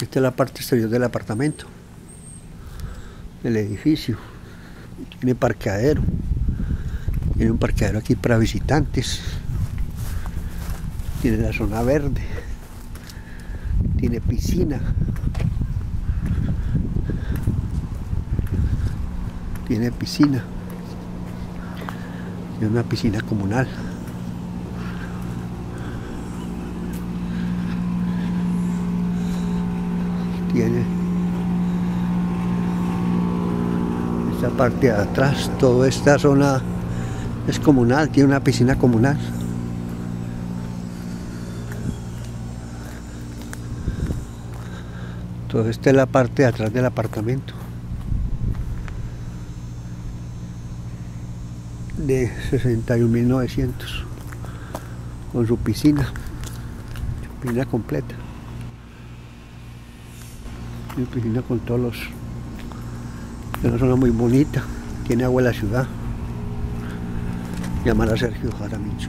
Esta es la parte exterior del apartamento, del edificio. Tiene parqueadero. Tiene un parqueadero aquí para visitantes. Tiene la zona verde. Tiene piscina. Tiene piscina. Tiene una piscina comunal. Tiene esta parte de atrás, toda esta zona es comunal, tiene una piscina comunal. Toda esta es la parte de atrás del apartamento. De 61.900 con su piscina, piscina completa piscina con todos los... Es una zona muy bonita, tiene agua en la ciudad. Llamar a Sergio Jaramillo.